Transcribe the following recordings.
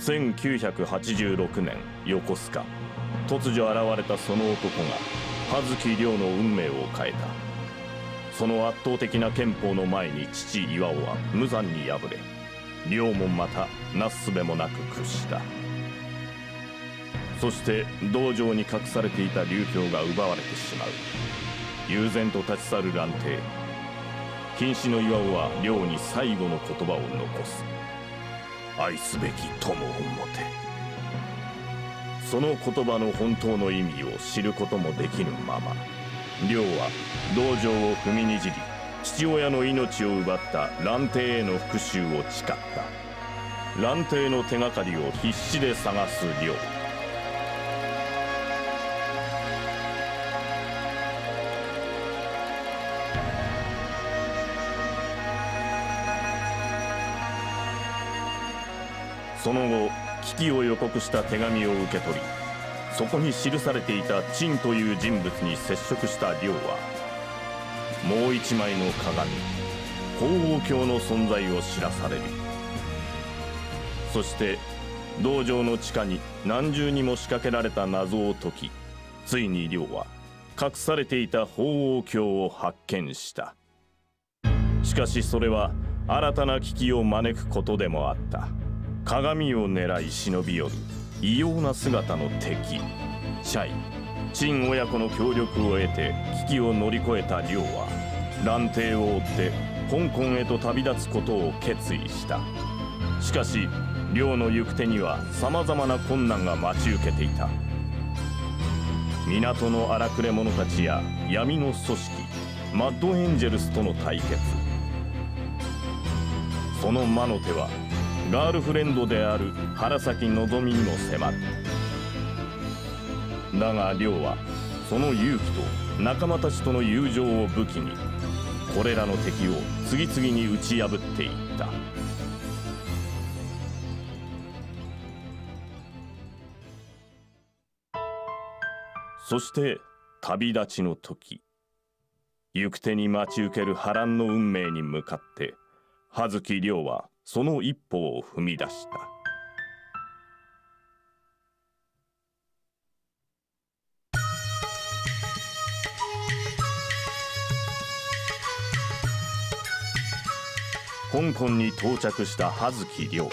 1986年横須賀。突如現れたその男が葉月亮の運命を変えた。その圧倒的な憲法の前に父岩尾は無残に敗れ亮もまたなすすべもなく屈した。そして道場に隠されていた流氷が奪われてしまう。悠然と立ち去る蘭亭瀕死の岩尾は亮に最後の言葉を残す。愛すべき友をもて。その言葉の本当の意味を知ることもできぬまま亮は道場を踏みにじり父親の命を奪った蘭亭への復讐を誓った。蘭亭の手がかりを必死で探す亮。その後危機を予告した手紙を受け取りそこに記されていた陳という人物に接触した亮はもう一枚の鏡鳳凰鏡の存在を知らされる。そして道場の地下に何重にも仕掛けられた謎を解きついに亮は隠されていた鳳凰鏡を発見した。しかしそれは新たな危機を招くことでもあった。鏡を狙い忍び寄る異様な姿の敵。チャイ陳親子の協力を得て危機を乗り越えた亮は蘭亭を追って香港へと旅立つことを決意した。しかし亮の行く手には様々な困難が待ち受けていた。港の荒くれ者たちや闇の組織マッドエンジェルスとの対決。その魔の手はガールフレンドである原崎のぞみにも迫る。だが亮はその勇気と仲間たちとの友情を武器にこれらの敵を次々に打ち破っていった。そして旅立ちの時行く手に待ち受ける波乱の運命に向かって葉月亮はその一歩を踏み出した。香港に到着した葉月亮。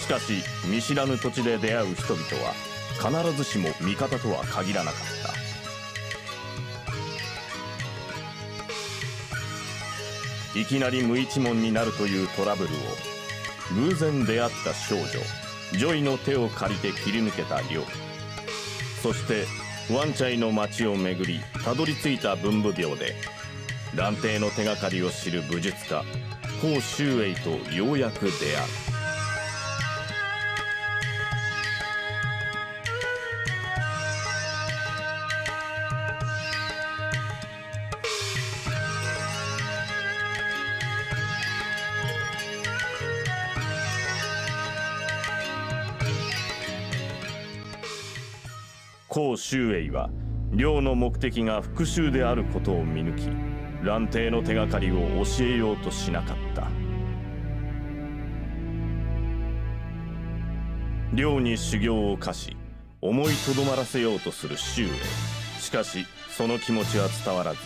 しかし見知らぬ土地で出会う人々は必ずしも味方とは限らなかった。いきなり無一文になるというトラブルを偶然出会った少女ジョイの手を借りて切り抜けた亮そしてワンチャイの町を巡りたどり着いた文武廟で藍帝の手がかりを知る武術家孔秀英とようやく出会う。孔周英は両の目的が復讐であることを見抜き蘭亭の手がかりを教えようとしなかった。寮に修行を課し思いとどまらせようとする周英しかしその気持ちは伝わらず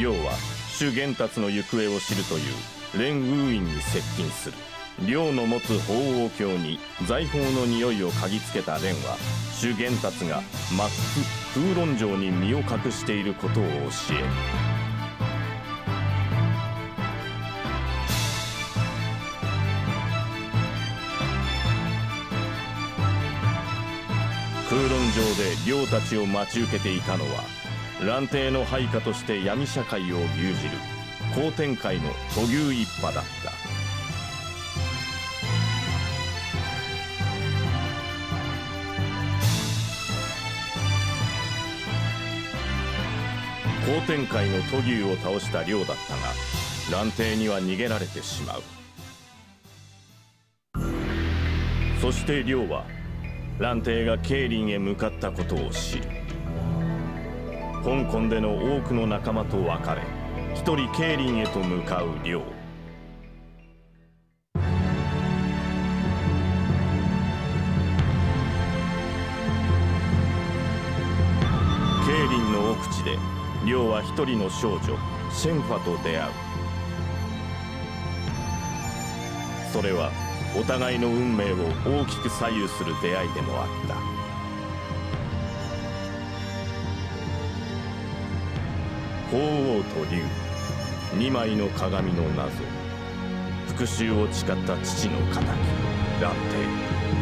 寮は主玄達の行方を知るという蓮雲院に接近する。寮の持つ鳳凰鏡に財宝の匂いを嗅ぎつけた蓮は主玄達がマック空論城に身を隠していることを教える。空論城で寮たちを待ち受けていたのは蘭亭の配下として闇社会を牛耳る後天界の都牛一派だった。後天界の都牛を倒した亮だったが蘭亭には逃げられてしまう。そして寮は蘭亭が桂林へ向かったことを知る香港での多くの仲間と別れ一人桂林へと向かう亮一人の少女シェンファと出会う。それはお互いの運命を大きく左右する出会いでもあった。鳳凰と竜二枚の鏡の謎復讐を誓った父の敵蘭亭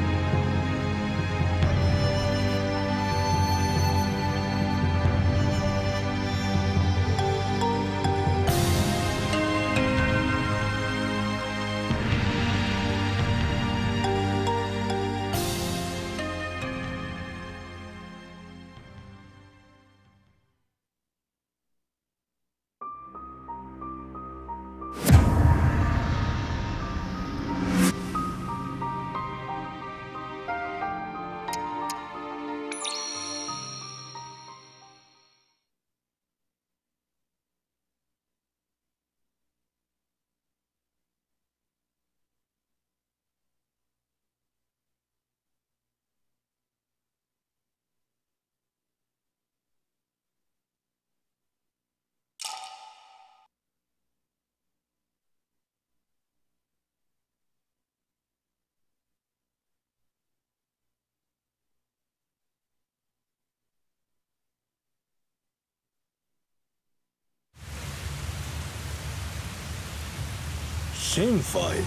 シェンファ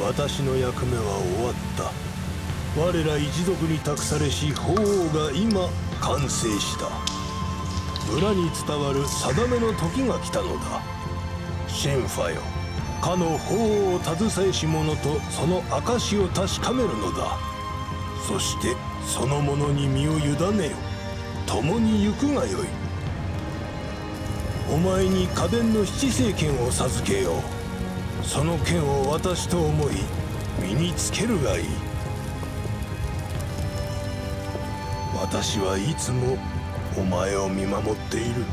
私の役目は終わった。我ら一族に託されし鳳凰が今完成した。村に伝わる定めの時が来たのだ。シェンファよかの鳳凰を携えし者とその証を確かめるのだ。そしてその者に身を委ねよ。共に行くがよい。お前に家電の七聖剣を授けよう。その剣を私と思い身につけるがいい。私はいつもお前を見守っている。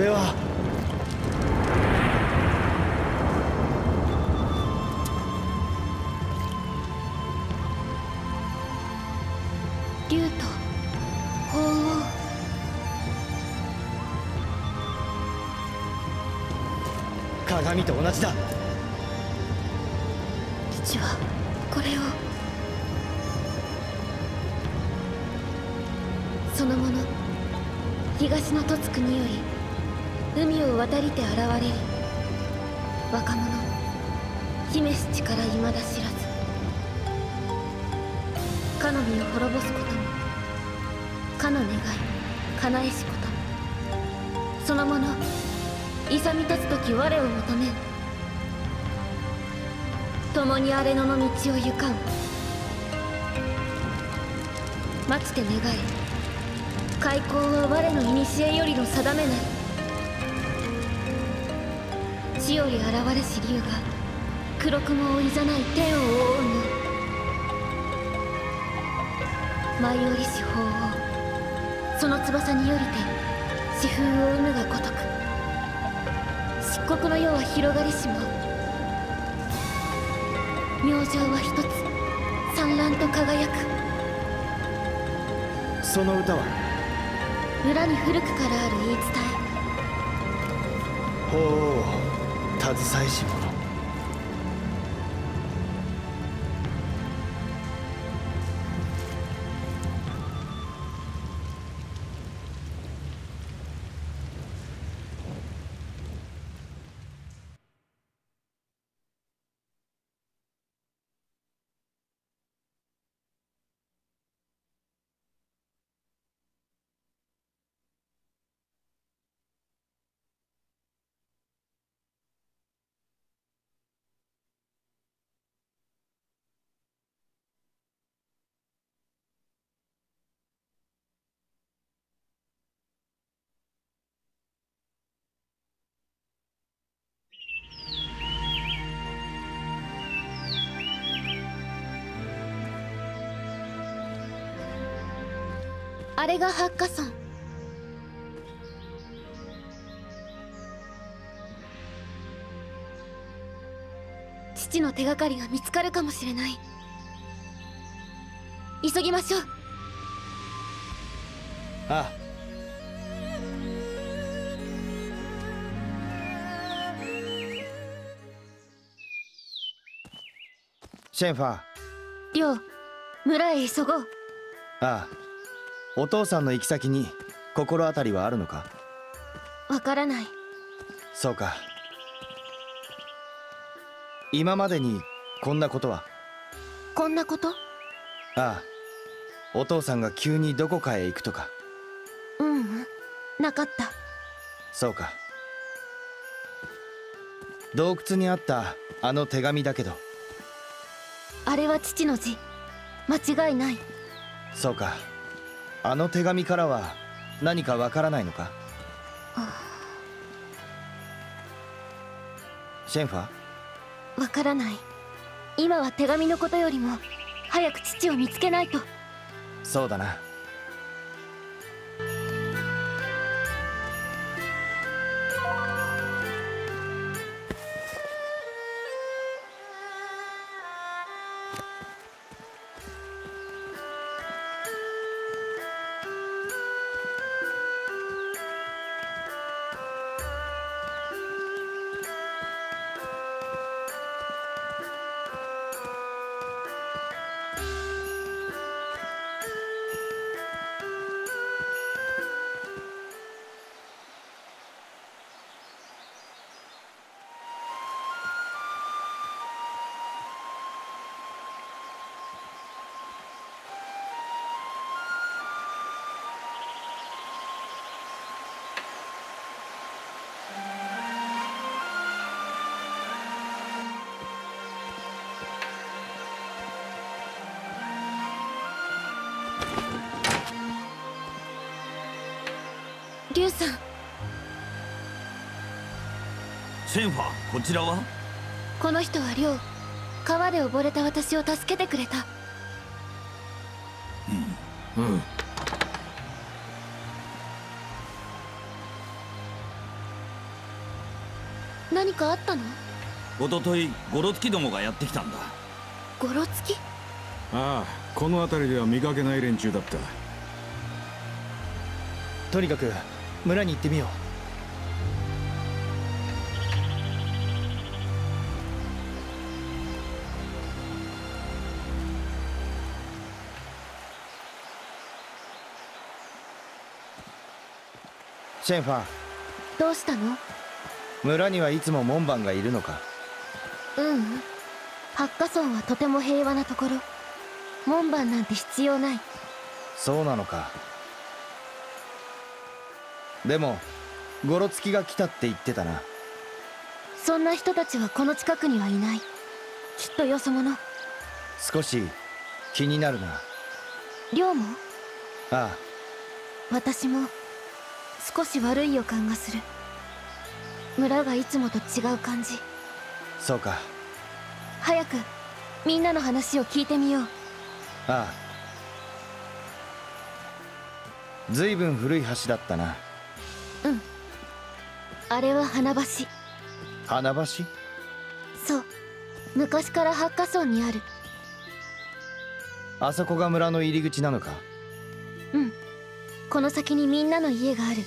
れは海を渡りて現れり若者姫し力未だ知らずかの身を滅ぼすこともかの願い叶えしこともそのもの勇み立つ時我を求めん共に荒れ野の道を行かん待ちて願い。開口は我の古よりの定めない。地より現れし竜が黒雲をいざない天を覆うの。舞い降りし鳳凰その翼によりて四風を生むがごとく。漆黒の世は広がりしも明星は一つ産卵と輝く。その歌は？村に古くからある言い伝え。鳳凰携えし者。あれがハッカソン。父の手がかりが見つかるかもしれない。急ぎましょう。ああ。シェンファー。リョウ村へ急ごう。ああお父さんの行き先に心当たりはあるのか？わからない。そうか。今までにこんなことは？こんなこと？ああ。お父さんが急にどこかへ行くとか。ううん。なかった。そうか。洞窟にあったあの手紙だけど。あれは父の字。間違いない。そうかあの手紙からは何かわからないのか？シェンファわからない。今は手紙のことよりも早く父を見つけないと。そうだなシェンファーこちらは？この人はリョウ川で溺れた私を助けてくれた。うん。何かあったの？おとといゴロツキどもがやってきたんだ。ゴロつきああこの辺りでは見かけない連中だった。とにかく村に行ってみようシェンファー。どうしたの？村にはいつも門番がいるのか。ううん。ハッカソンはとても平和なところ。門番なんて必要ない。そうなのか。でもゴロツキが来たって言ってたな。そんな人たちはこの近くにはいない。きっとよそ者。少し気になるな。リョウもあ。私も少し悪い予感がする。村がいつもと違う感じ。あそうか。早くみんなの話を聞いてみよう。ああ。ずいぶん古い橋だったな。あれは花橋。花橋？そう。昔からハッカソンにある。あそこが村の入り口なのか？うんこの先にみんなの家がある。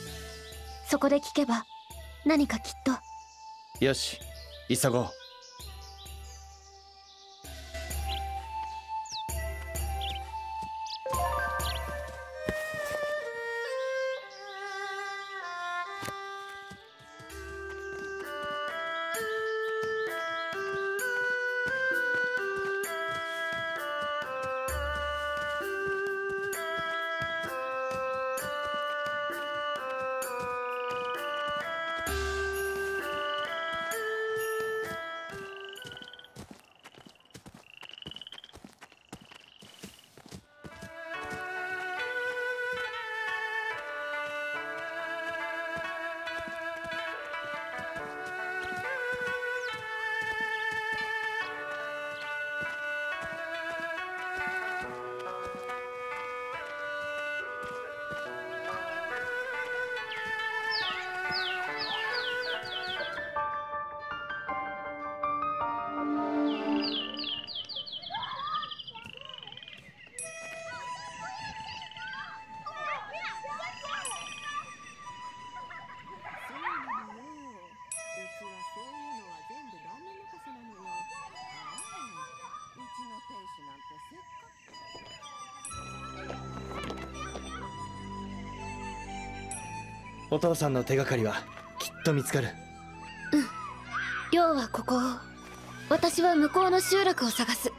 そこで聞けば何かきっと。よし急ごう。お父さんの手がかりはきっと見つかる。うん。亮はここを。私は向こうの集落を探す。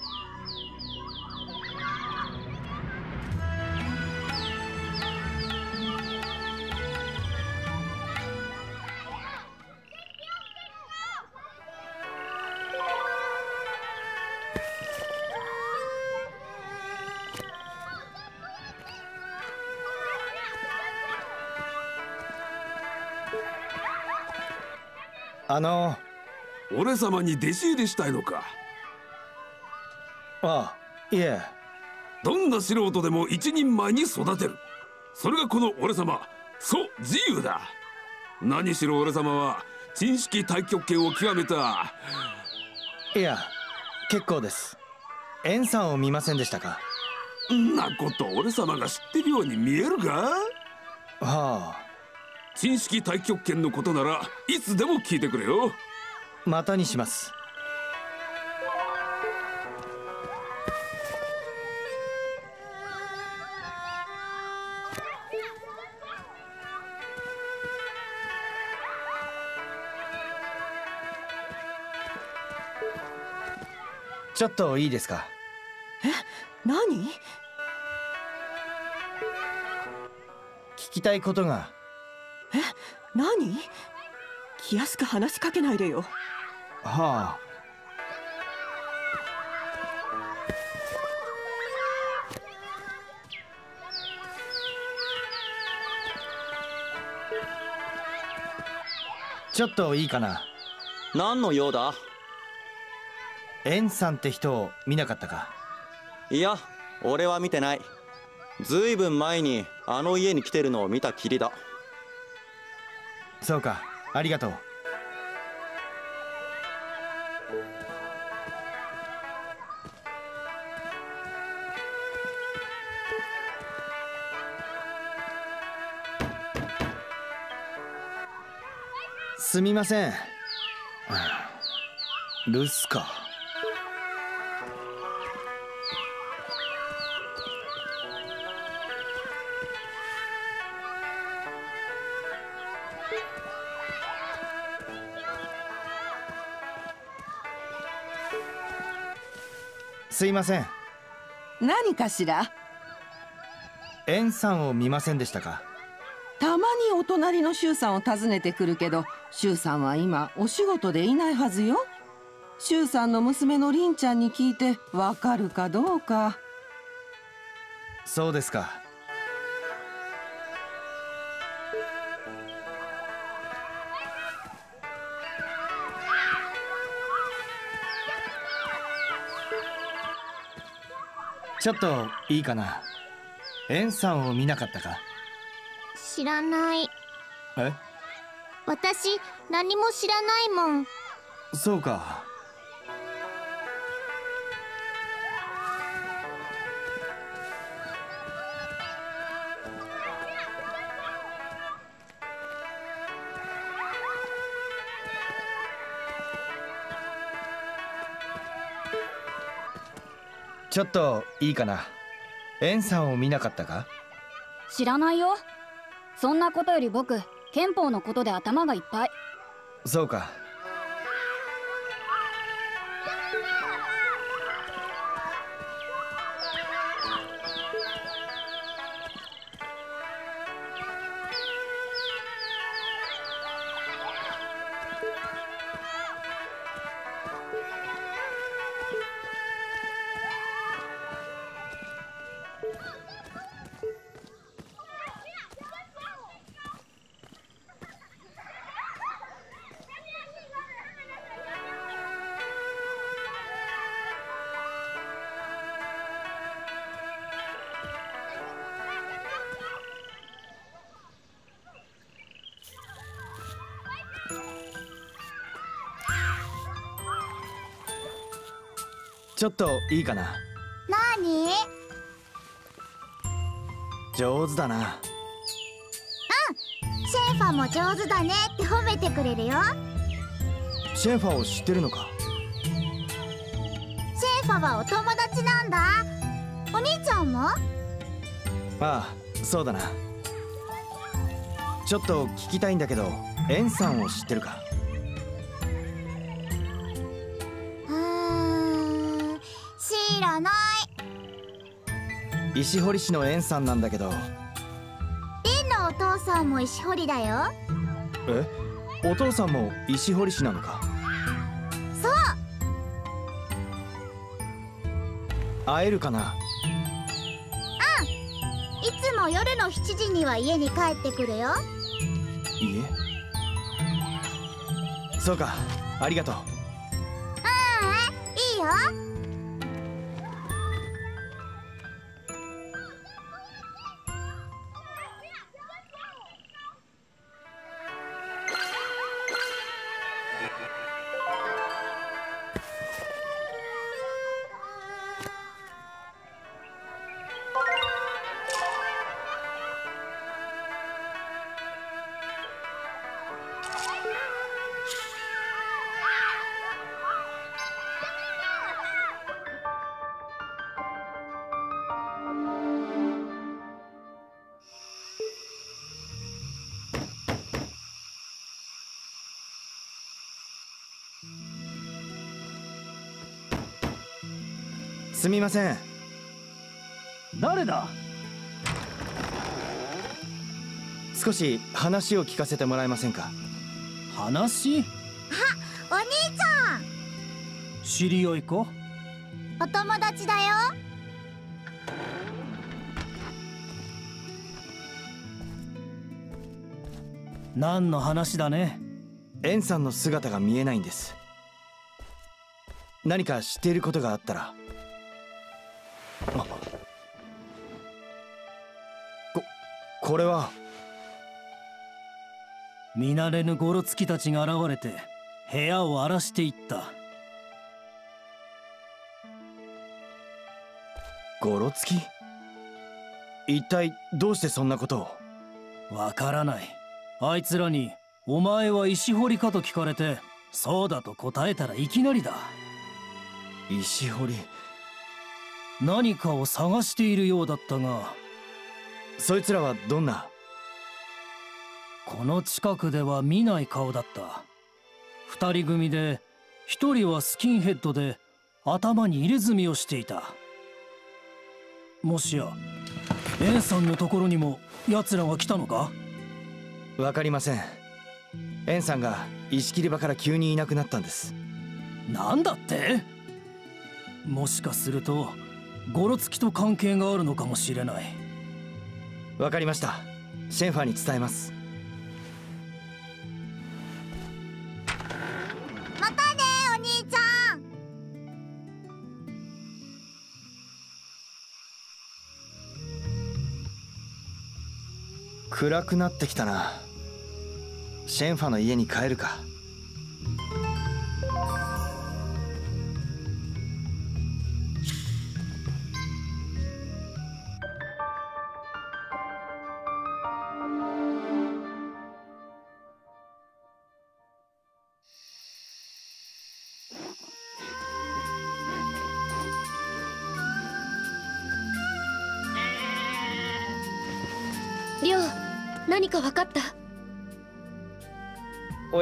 あの。俺様に弟子入りしたいのか。あいえ。どんな素人でも一人前に育てる。それがこの俺様そう自由だ。何しろ俺様は珍式太極拳を極めた。いや結構です。エンさんを見ませんでしたか？んなこと俺様が知ってるように見えるか？はあ珍式太極拳のことならいつでも聞いてくれよ。またにします。ちょっといいですか？何？聞きたいことが何？気安く話しかけないでよ。はあ。ちょっといいかな？何の用だ？エンさんって人を見なかったか？いや俺は見てない。ずいぶん前にあの家に来てるのを見たきりだそうか。ありがとう。すみません。留守か。すいません。何かしら？エンさんを見ませんでしたか？たまにお隣の周さんを訪ねてくるけど周さんは今お仕事でいないはずよ。周さんの娘の凛ちゃんに聞いてわかるかどうか。そうですかちょっといいかな？エンさんを見なかったか？知らない。え？私何も知らないもん。そうかちょっといいかな。エンさんを見なかったか？知らないよ。そんなことより僕憲法のことで頭がいっぱい。そうかちょっといいかな？なに上手だな。シェーファーも上手だねって褒めてくれるよ。シェーファーを知ってるのか？シェーファーはお友達なんだ。お兄ちゃんも？ああそうだな。ちょっと聞きたいんだけどエンさんを知ってるか？石堀市のエンさんなんだけど。リンのお父さんも石掘りだよ。え？お父さんも石堀市なのか？そう。会えるかな？うん。いつも夜の7時には家に帰ってくるよ。家そうか。ありがとう。ううんいいよすみません。誰だ？少し話を聞かせてもらえませんか？話？お兄ちゃん。知り合いか？お友達だよ。何の話だね？エンさんの姿が見えないんです。何か知っていることがあったらこれは見慣れぬゴロツキたちが現れて部屋を荒らしていった。ゴロツキ？一体どうしてそんなことを？わからない。あいつらに「お前は石掘りか?」と聞かれて「そうだ」と答えたらいきなりだ。石掘り何かを探しているようだったがそいつらはどんな？この近くでは見ない顔だった。二人組で一人はスキンヘッドで頭に入れ墨をしていた。もしやエンさんのところにも奴らが来たのか？わかりません。エンさんが石切り場から急にいなくなったんです。なんだって？もしかするとゴロツキと関係があるのかもしれないわかりました。シェンファーに伝えます。またねお兄ちゃん。暗くなってきたな。シェンファの家に帰るか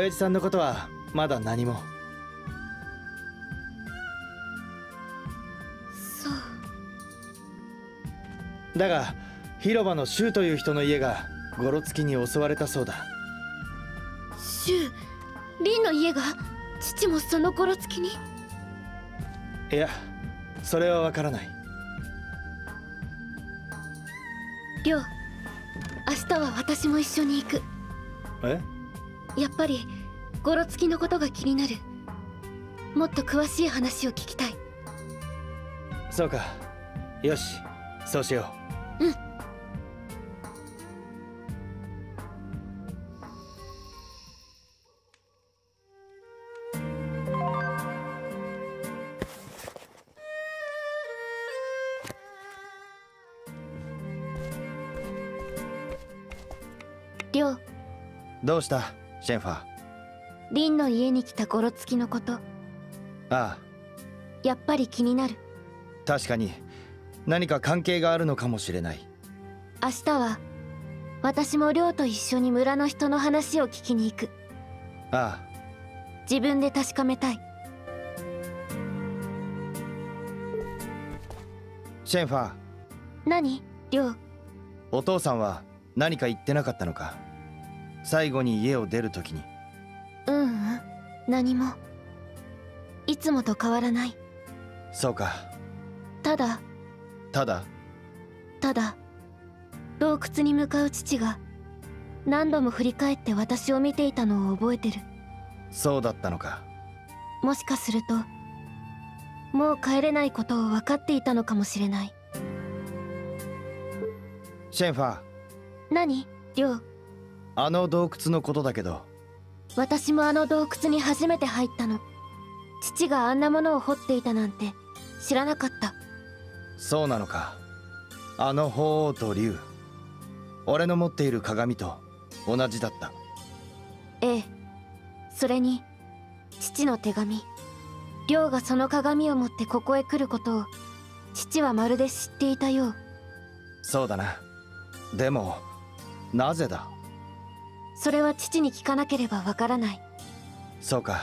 親父さんのことはまだ何も。そう。だが広場のシュウという人の家がゴロツキに襲われたそうだ。シュウリンの家が？父もそのゴロつきに？いやそれはわからない。りょう明日は私も一緒に行く。え？やっぱりゴロつきのことが気になる。もっと詳しい話を聞きたい。そうか。よしそうしよう。ううどうした？シェンファー。リンの家に来たゴロつきのこと。ああ。やっぱり気になる。確かに。何か関係があるのかもしれない。明日は私も亮と一緒に村の人の話を聞きに行く。ああ。自分で確かめたい。シェンファー。何？亮。お父さんは何か言ってなかったのか？最後に家を出るときに。ううんうん何も。いつもと変わらない。そうか。ただ。ただ？ただ。洞窟に向かう父が。何度も振り返って私を見ていたのを覚えてる。そうだったのか。もしかすると。もう帰れないことを分かっていたのかもしれない。シェンファー。何？亮あの洞窟のことだけど。私もあの洞窟に初めて入ったの。父があんなものを掘っていたなんて知らなかった。そうなのか。あの鳳凰と竜。俺の持っている鏡と同じだった。ええ。それに父の手紙。亮がその鏡を持ってここへ来ることを父はまるで知っていたよう。そうだな。でもなぜだ？それは父に聞かなければわからない。そうか。